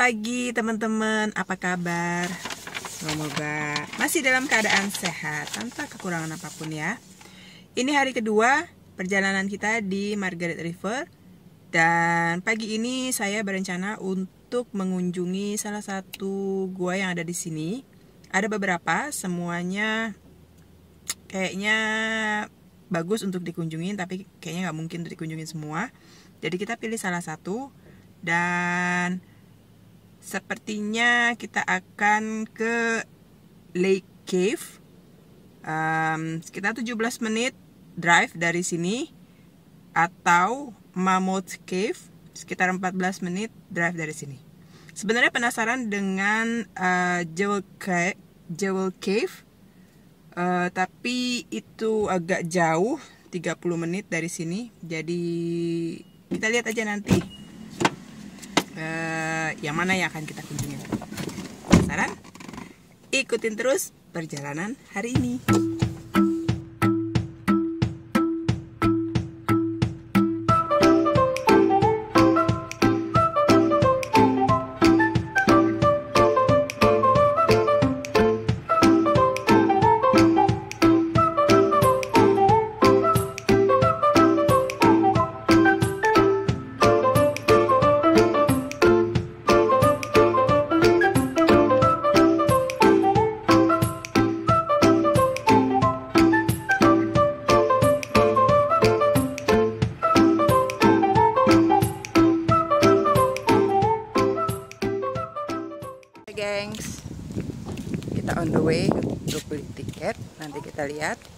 Pagi teman-teman, apa kabar? Semoga masih dalam keadaan sehat tanpa kekurangan apa pun ya. Ini hari kedua perjalanan kita di Margaret River dan pagi ini saya berencana untuk mengunjungi salah satu gua yang ada di sini. Ada beberapa, semuanya kayaknya bagus untuk dikunjungin tapi kayaknya nggak mungkin untuk dikunjungin semua. Jadi kita pilih salah satu dan sepertinya kita akan ke Lake Cave. Um, sekitar 17 menit drive dari sini atau Mammoth Cave. Sekitar 14 menit drive dari sini. Sebenarnya penasaran dengan uh, Jewel Cave, Jewel Cave. Uh, tapi itu agak jauh 30 menit dari sini. Jadi kita lihat aja nanti. Uh, yang mana yang akan kita kunjungi. Penasaran? Ikutin terus perjalanan hari ini.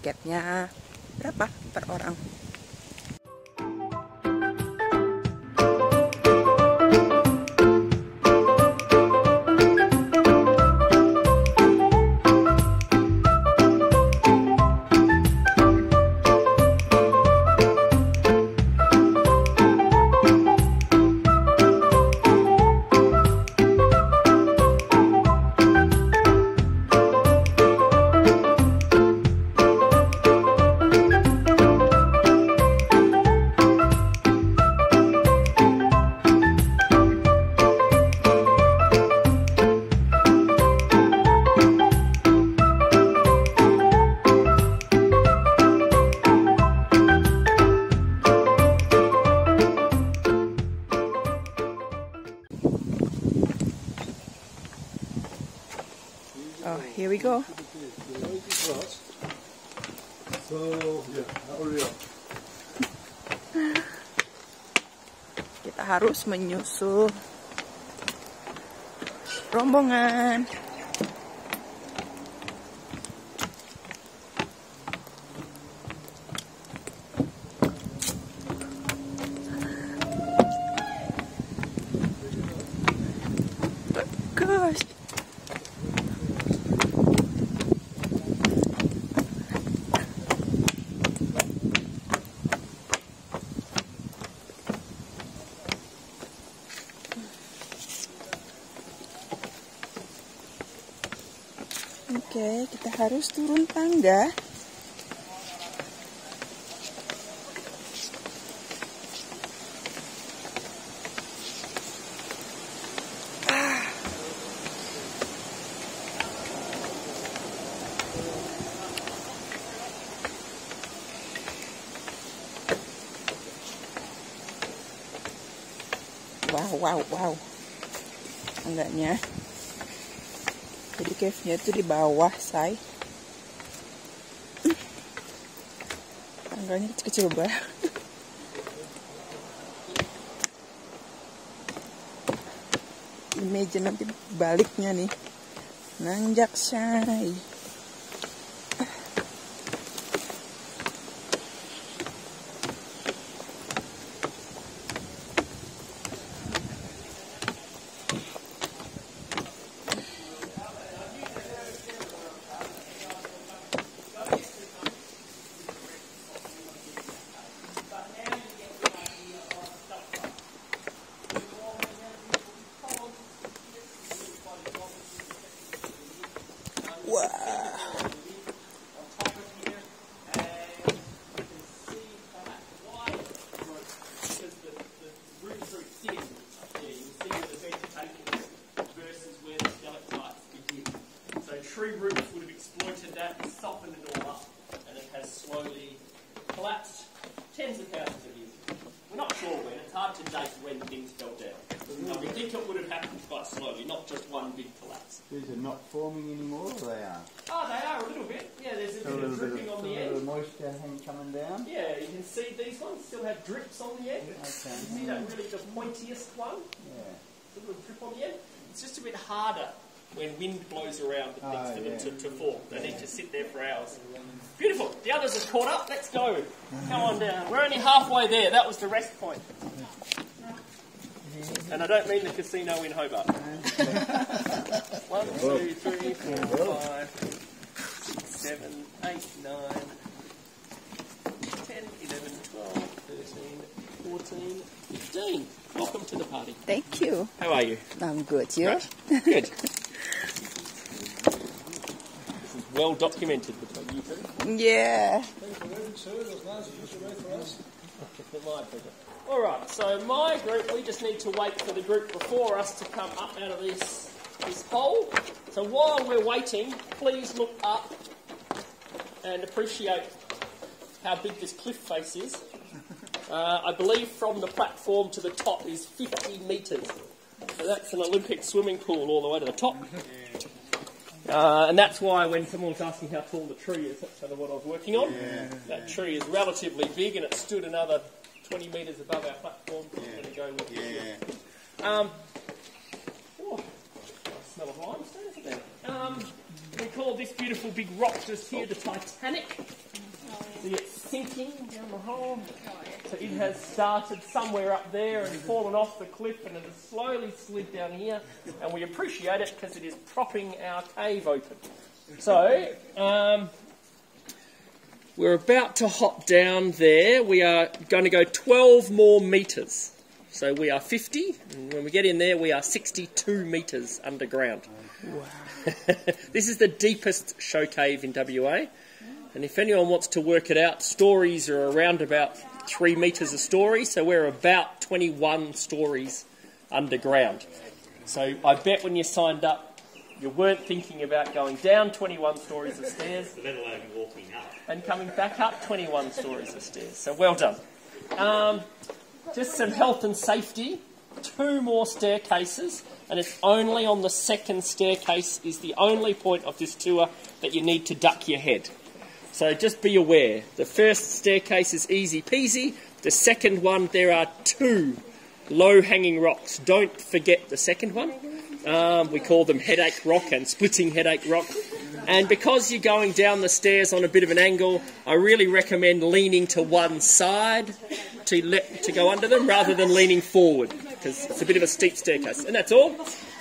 Tiketnya berapa per orang terus menyusul rombongan. Harus turun tangga. Ah. Wow, wow, wow. Enggaknya. Jadi cave-nya itu di bawah, say. Tangganya kecil-kecil banget. Imagine nanti baliknya nih. Nanjak, say. Down. Yeah, you can see these ones still have drips on the end. Okay. You see that really the pointiest one? Yeah. A little drip on the end. It's just a bit harder when wind blows around the things Oh, for them yeah. to, to form. They need to sit there for hours. Beautiful. The others have caught up. Let's go. Come on down. We're only halfway there. That was the rest point. And I don't mean the casino in Hobart. One, two, three, four, five, six, seven, eight, nine, 10, 11, 12, 13, 14, 15. Welcome to the party. Thank you. How are you? I'm good. You? Good. This is well documented between you two. Yeah. All right, so my group, we just need to wait for the group before us to come up out of this this hole. So while we're waiting, please look up and appreciate how big this cliff face is. Uh, I believe from the platform to the top is 50 metres. So that's an Olympic swimming pool all the way to the top. Uh, and that's why when someone was asking how tall the tree is, that's kind of what I was working on. That tree is relatively big and it stood another 20 metres above our platform. So I'm going to go with Yeah. um, oh, nice smell of limestone, isn't there? Um, we call this beautiful big rock just here the Titanic. See it sinking down the hole. It has started somewhere up there and fallen off the cliff and it has slowly slid down here. And we appreciate it because it is propping our cave open. So, um, we're about to hop down there. We are going to go 12 more metres. So we are 50, and when we get in there, we are 62 metres underground. Wow. this is the deepest show cave in WA, and if anyone wants to work it out, stories are around about three metres a story, so we're about 21 stories underground. So I bet when you signed up, you weren't thinking about going down 21 stories of stairs let alone walking up. and coming back up 21 stories of stairs. So well done. Um, just some health and safety. Two more staircases, and it's only on the second staircase is the only point of this tour that you need to duck your head. So just be aware. The first staircase is easy peasy. The second one, there are two low hanging rocks. Don't forget the second one. Um, we call them headache rock and splitting headache rock. And because you're going down the stairs on a bit of an angle, I really recommend leaning to one side to let to go under them rather than leaning forward because it's a bit of a steep staircase. And that's all.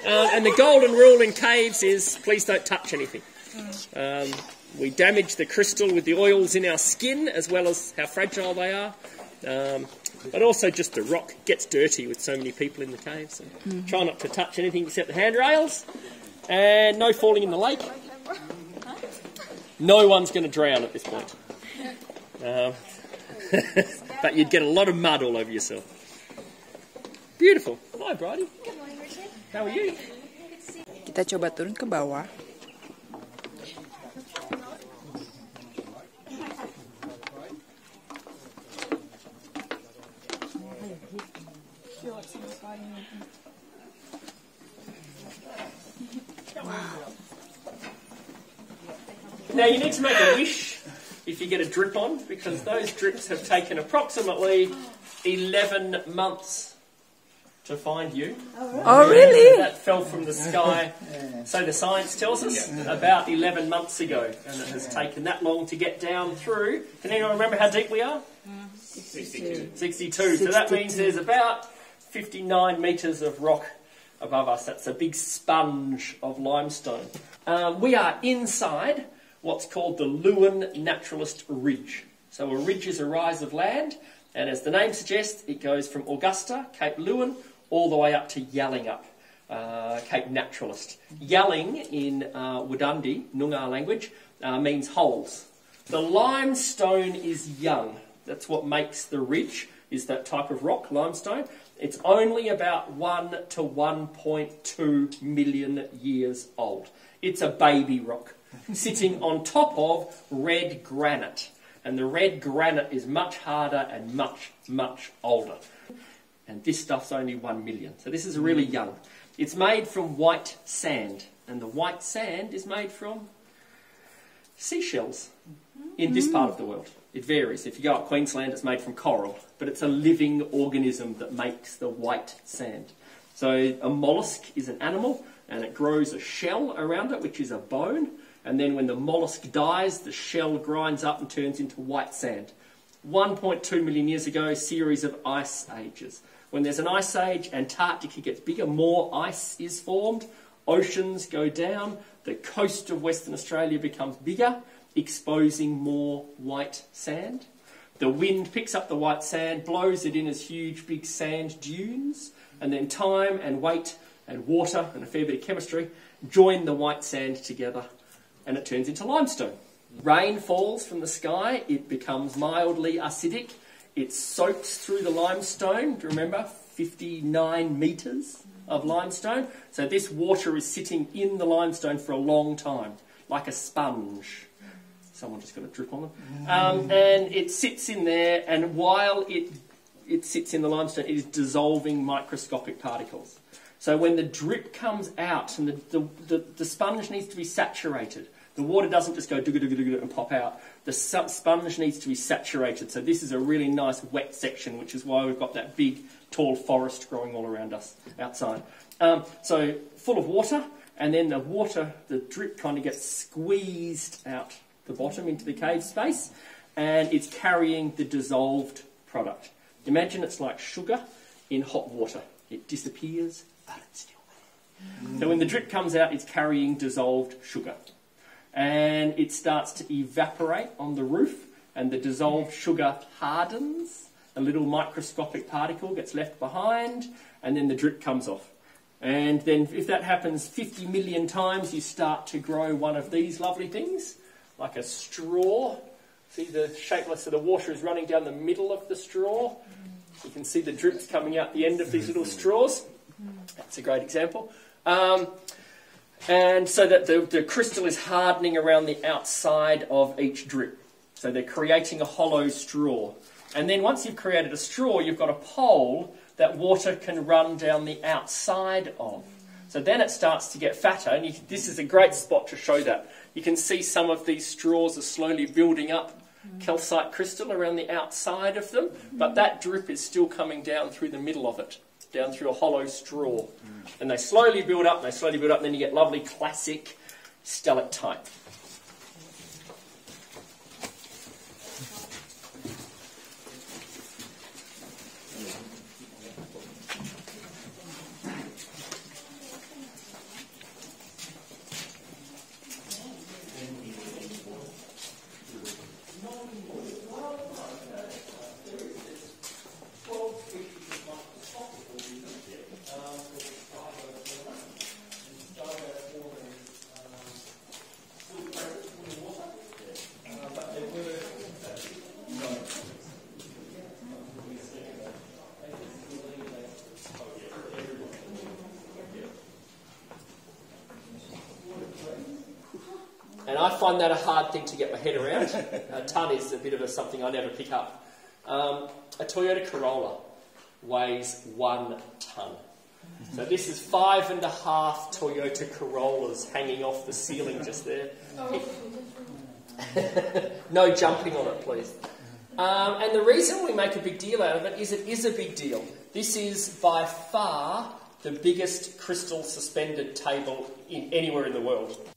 Uh, and the golden rule in caves is please don't touch anything. Um, we damage the crystal with the oils in our skin as well as how fragile they are. Um, but also just the rock gets dirty with so many people in the cave. So try not to touch anything except the handrails. And no falling in the lake. No one's going to drown at this point. Um, but you'd get a lot of mud all over yourself. Beautiful. Hi, Bridie. How are you? Kita coba turun ke bawah. Now you need to make a wish if you get a drip on because those drips have taken approximately 11 months to find you. Oh, really? That fell from the sky, so the science tells us, about 11 months ago. And it has taken that long to get down through. Can anyone remember how deep we are? 62. 62. So that means there's about 59 metres of rock above us. That's a big sponge of limestone. Um, we are inside what's called the Leeuwin Naturaliste Ridge. So a ridge is a rise of land, and as the name suggests, it goes from Augusta, Cape Leeuwin, all the way up to Yallingup, uh, Cape Naturaliste. Yalling in uh, Wudandi, Noongar language, uh, means holes. The limestone is young. That's what makes the ridge, is that type of rock, limestone. It's only about 1 to 1.2 million years old. It's a baby rock sitting on top of red granite. And the red granite is much harder and much, much older. And this stuff's only 1 million. So this is really young. It's made from white sand. And the white sand is made from seashells in this part of the world. It varies. If you go up Queensland, it's made from coral, but it's a living organism that makes the white sand. So a mollusk is an animal, and it grows a shell around it, which is a bone, and then when the mollusk dies, the shell grinds up and turns into white sand. 1.2 million years ago, series of ice ages. When there's an ice age, Antarctica gets bigger, more ice is formed, oceans go down, the coast of Western Australia becomes bigger, exposing more white sand. The wind picks up the white sand, blows it in as huge big sand dunes, and then time and weight and water and a fair bit of chemistry join the white sand together and it turns into limestone. Rain falls from the sky, it becomes mildly acidic, it soaks through the limestone. Do you remember? 59 metres of limestone. So this water is sitting in the limestone for a long time, like a sponge. Someone just got a drip on them. Um, and it sits in there, and while it, it sits in the limestone, it is dissolving microscopic particles. So when the drip comes out, and the, the, the, the sponge needs to be saturated, the water doesn't just go dugga and pop out. The sponge needs to be saturated. So this is a really nice wet section, which is why we've got that big tall forest growing all around us outside. Um, so full of water, and then the water, the drip kind of gets squeezed out the bottom into the cave space, and it's carrying the dissolved product. Imagine it's like sugar in hot water. It disappears, but it's still there. So when the drip comes out, it's carrying dissolved sugar. And it starts to evaporate on the roof, and the dissolved sugar hardens. A little microscopic particle gets left behind, and then the drip comes off. And then, if that happens 50 million times, you start to grow one of these lovely things, like a straw. See the shapeless of the water is running down the middle of the straw. You can see the drips coming out the end of these little straws. That's a great example. Um, and so that the, the crystal is hardening around the outside of each drip. So they're creating a hollow straw. And then once you've created a straw, you've got a pole that water can run down the outside of. So then it starts to get fatter, and you, this is a great spot to show that. You can see some of these straws are slowly building up calcite crystal around the outside of them, but that drip is still coming down through the middle of it, down through a hollow straw. And they slowly build up, and they slowly build up, and then you get lovely classic stalactite. Find that a hard thing to get my head around. a ton is a bit of a, something I never pick up. Um, a Toyota Corolla weighs one ton. So this is five and a half Toyota Corollas hanging off the ceiling just there. no jumping on it, please. Um, and the reason we make a big deal out of it is it is a big deal. This is by far the biggest crystal suspended table in anywhere in the world.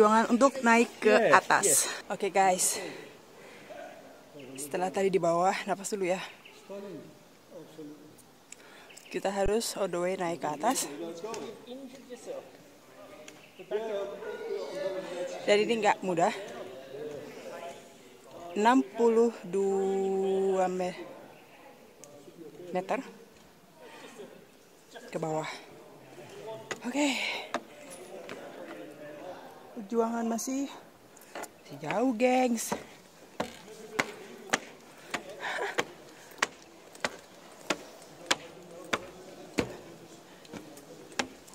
Perjuangan untuk naik ke atas. Oke guys, setelah tadi di bawah, napas dulu ya. Kita harus all the way naik ke atas. Dan ini nggak mudah. 62 me- meter ke bawah. Oke. Perjuangan masih masih jauh, gengs.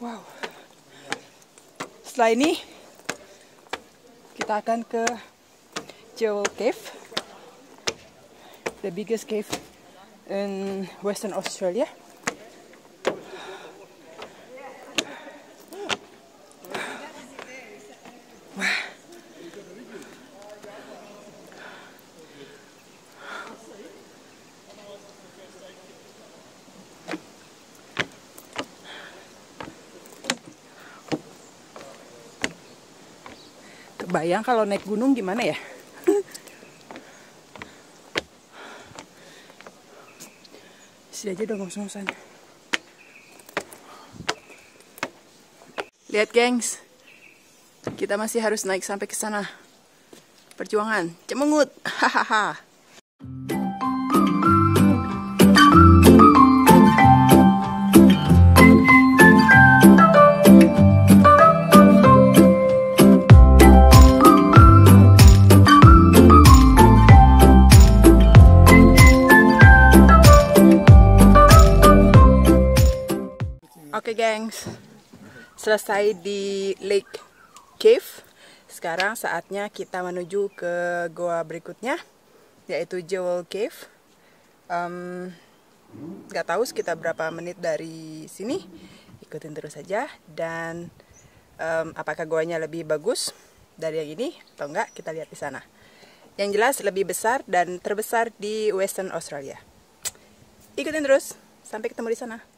Wow. Setelah ini kita akan ke Jewel Cave, the biggest cave in Western Australia. Kebayang kalau naik gunung gimana ya? Sini aja dong ngos-ngosan. Lihat gengs, kita masih harus naik sampai ke sana. Perjuangan, cemengut, hahaha. Selesai di Lake Cave. Sekarang saatnya kita menuju ke goa berikutnya, yaitu Jewel Cave. Em, Gak tahu sekitar berapa menit dari sini. Ikutin terus saja dan em, apakah goanya lebih bagus dari yang ini atau enggak kita lihat di sana. Yang jelas lebih besar dan terbesar di Western Australia. Ikutin terus, sampai ketemu di sana.